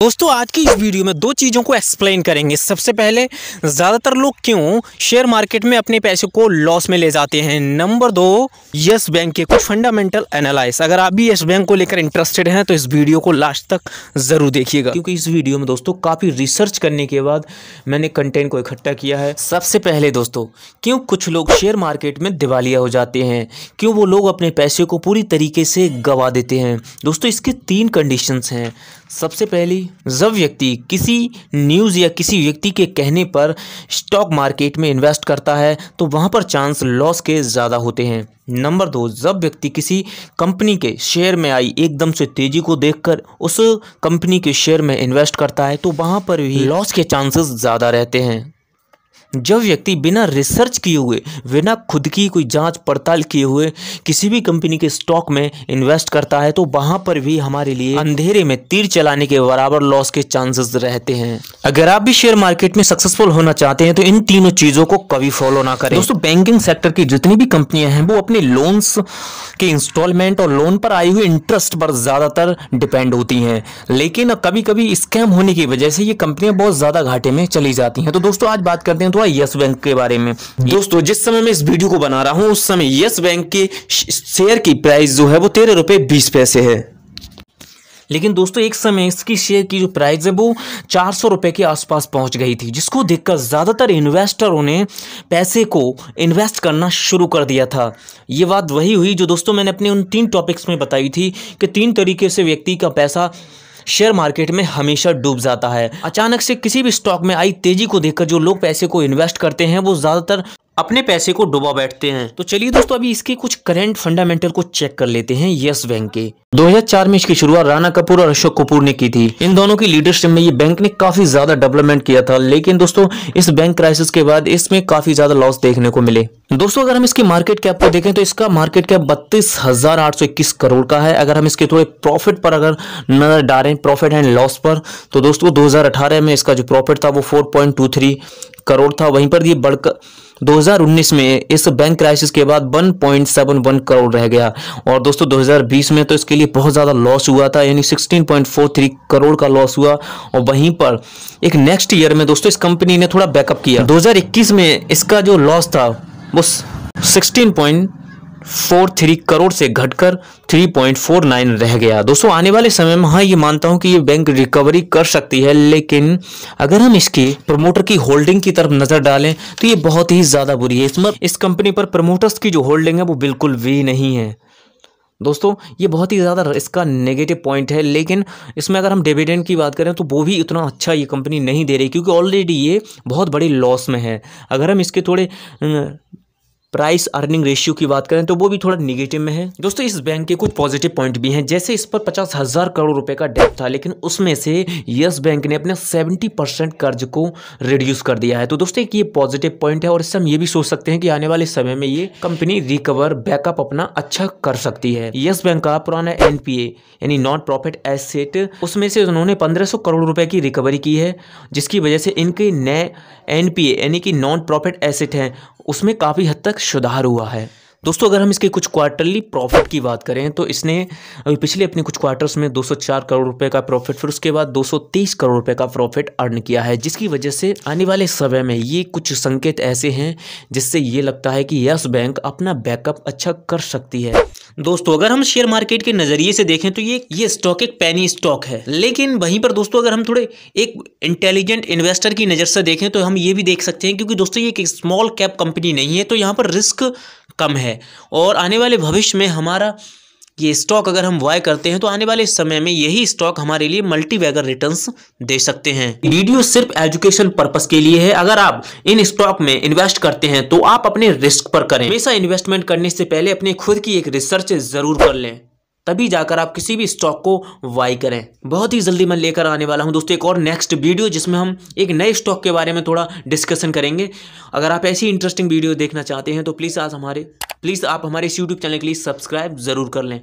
दोस्तों, आज की इस वीडियो में दो चीज़ों को एक्सप्लेन करेंगे। सबसे पहले, ज़्यादातर लोग क्यों शेयर मार्केट में अपने पैसे को लॉस में ले जाते हैं? नंबर दो यस बैंक के कुछ फंडामेंटल एनालाइज अगर आप भी यस बैंक को लेकर इंटरेस्टेड हैं तो इस वीडियो को लास्ट तक ज़रूर देखिएगा। क्योंकि इस वीडियो में दोस्तों, काफ़ी रिसर्च करने के बाद मैंने कंटेंट को इकट्ठा किया है। सबसे पहले दोस्तों, क्यों कुछ लोग शेयर मार्केट में दिवालिया हो जाते हैं? क्यों वो लोग अपने पैसे को पूरी तरीके से गवा देते हैं? दोस्तों, इसके तीन कंडीशंस हैं। सबसे पहली जब व्यक्ति किसी न्यूज़ या किसी व्यक्ति के कहने पर स्टॉक मार्केट में इन्वेस्ट करता है तो वहाँ पर चांस लॉस के ज़्यादा होते हैं। नंबर दो जब व्यक्ति किसी कंपनी के शेयर में आई एकदम से तेज़ी को देखकर उस कंपनी के शेयर में इन्वेस्ट करता है तो वहाँ पर भी लॉस के चांसेस ज़्यादा रहते हैं। जब व्यक्ति बिना रिसर्च किए हुए, बिना खुद की कोई जाँच पड़ताल किए हुए किसी भी कंपनी के स्टॉक में इन्वेस्ट करता है तो वहाँ पर भी हमारे लिए अंधेरे में तीर चलाने के बराबर लॉस के चांसेस रहते हैं। अगर आप भी शेयर मार्केट में सक्सेसफुल होना चाहते हैं तो इन तीनों चीज़ों को कभी फॉलो ना करें। दोस्तों बैंकिंग सेक्टर की जितनी भी कंपनियाँ हैं, वो अपने लोन्स के इंस्टॉलमेंट और लोन पर आई हुई इंटरेस्ट पर ज़्यादातर डिपेंड होती हैं। लेकिन कभी कभी स्कैम होने की वजह से ये कंपनियाँ बहुत ज़्यादा घाटे में चली जाती हैं। तो दोस्तों, आज बात करते हैं तो यस बैंक के बारे में। दोस्तों, जिस समय मैं इस वीडियो को बना रहा हूँ, उस समय यस बैंक के शेयर की प्राइस जो है वो तेरह रुपए बीस पैसे है। लेकिन दोस्तों, एक समय इसकी शेयर की जो प्राइस है वो चार सौ रुपये के आसपास पहुँच गई थी, जिसको देखकर ज़्यादातर इन्वेस्टरों ने पैसे को इन्वेस्ट करना शुरू कर दिया था। ये बात वही हुई जो दोस्तों मैंने अपने उन तीन टॉपिक्स में बताई थी कि तीन तरीके से व्यक्ति का पैसा शेयर मार्केट में हमेशा डूब जाता है। अचानक से किसी भी स्टॉक में आई तेज़ी को देखकर जो लोग पैसे को इन्वेस्ट करते हैं, वो ज़्यादातर अपने पैसे को डुबा बैठते हैं। तो चलिए दोस्तों, अभी इसके कुछ करंट फंडामेंटल को चेक कर लेते हैं यस बैंक के। 2004 में इसकी शुरुआत राणा कपूर और अशोक कपूर ने की थी। इन दोनों की लीडरशिप में ये बैंक ने काफ़ी ज़्यादा डेवलपमेंट किया था, लेकिन दोस्तों, इस बैंक क्राइसिस के बाद इसमें काफ़ी ज़्यादा लॉस देखने को मिले। दोस्तों, अगर हम इसकी मार्केट कैप को देखें तो इसका मार्केट कैप बत्तीस करोड़ का है। अगर हम इसके थोड़े प्रॉफिट पर अगर नज़र डालें प्रॉफिट एंड लॉस पर तो दोस्तों 2018 में इसका जो प्रॉफिट था, वो 4.23 करोड़ था। वहीं पर ये बढ़कर 2019 में इस बैंक क्राइसिस के बाद 1.71 करोड़ रह गया। और दोस्तों 2020 में तो इसके लिए बहुत ज़्यादा लॉस हुआ था, यानी 16.43 करोड़ का लॉस हुआ। और वहीं पर एक नेक्स्ट ईयर में दोस्तों, इस कंपनी ने थोड़ा बैकअप किया। 2021 में इसका जो लॉस था, वो सिक्सटीन फोर थ्री करोड़ से घटकर थ्री पॉइंट फोर नाइन रह गया। दोस्तों, आने वाले समय में हाँ ये मानता हूँ कि ये बैंक रिकवरी कर सकती है, लेकिन अगर हम इसकी प्रमोटर की होल्डिंग की तरफ़ नज़र डालें तो ये बहुत ही ज़्यादा बुरी है। इसमें इस कंपनी पर प्रमोटर्स की जो होल्डिंग है, वो बिल्कुल भी नहीं है। दोस्तों, ये बहुत ही ज़्यादा इसका नेगेटिव पॉइंट है, लेकिन इसमें अगर हम डिविडेंड की बात करें तो वो भी इतना अच्छा ये कंपनी नहीं दे रही, क्योंकि ऑलरेडी ये बहुत बड़ी लॉस में है। अगर हम इसके थोड़े प्राइस अर्निंग रेशियो की बात करें तो वो भी थोड़ा निगेटिव में है। दोस्तों, इस बैंक के कुछ पॉजिटिव पॉइंट भी हैं। जैसे इस पर पचास हज़ार करोड़ रुपए का डेट था, लेकिन उसमें से यस बैंक ने अपने सेवेंटी परसेंट कर्ज को रिड्यूस कर दिया है। तो दोस्तों, एक ये पॉजिटिव पॉइंट है और इससे हम ये भी सोच सकते हैं कि आने वाले समय में ये कंपनी रिकवर बैकअप अपना अच्छा कर सकती है। यस बैंक का पुराना एनपीए यानी नॉन प्रॉफिट एसेट उसमें से उन्होंने पंद्रह करोड़ रुपए की रिकवरी की है, जिसकी वजह से इनके नए एनपीए यानी कि नॉन प्रॉफिट एसेट हैं उसमें काफ़ी हद तक सुधार हुआ है। दोस्तों, अगर हम इसके कुछ क्वार्टरली प्रॉफिट की बात करें तो इसने पिछले अपने कुछ क्वार्टर्स में 204 करोड़ रुपए का प्रॉफिट फिर उसके बाद 230 करोड़ रुपए का प्रॉफिट अर्न किया है, जिसकी वजह से आने वाले समय में ये कुछ संकेत ऐसे हैं जिससे ये लगता है कि यस बैंक अपना बैकअप अच्छा कर सकती है। दोस्तों, अगर हम शेयर मार्केट के नज़रिए से देखें तो ये ये स्टॉक एक पैनी स्टॉक है। लेकिन वहीं पर दोस्तों, अगर हम थोड़े एक इंटेलिजेंट इन्वेस्टर की नज़र से देखें तो हम ये भी देख सकते हैं क्योंकि दोस्तों, ये एक स्मॉल कैप कंपनी नहीं है तो यहाँ पर रिस्क कम है। और आने वाले भविष्य में हमारा ये स्टॉक अगर हम वाई करते हैं तो आने वाले समय में यही स्टॉक हमारे लिए मल्टी वैगर रिटर्न्स दे सकते हैं। वीडियो सिर्फ़ एजुकेशन पर्पस के लिए है। अगर आप इन स्टॉक में इन्वेस्ट करते हैं तो आप अपने रिस्क पर करें। हमेशा इन्वेस्टमेंट करने से पहले अपने खुद की एक रिसर्च ज़रूर कर लें। तभी जाकर आप किसी भी स्टॉक को वाई करें। बहुत ही जल्दी मैं लेकर आने वाला हूँ। दोस्तों, एक और नेक्स्ट वीडियो जिसमें हम एक नए स्टॉक के बारे में थोड़ा डिस्कशन करेंगे। अगर आप ऐसी इंटरेस्टिंग वीडियो देखना चाहते हैं तो प्लीज़ आज हमारे प्लीज़ आप हमारे इस यूट्यूब चैनल के लिए सब्सक्राइब ज़रूर कर लें।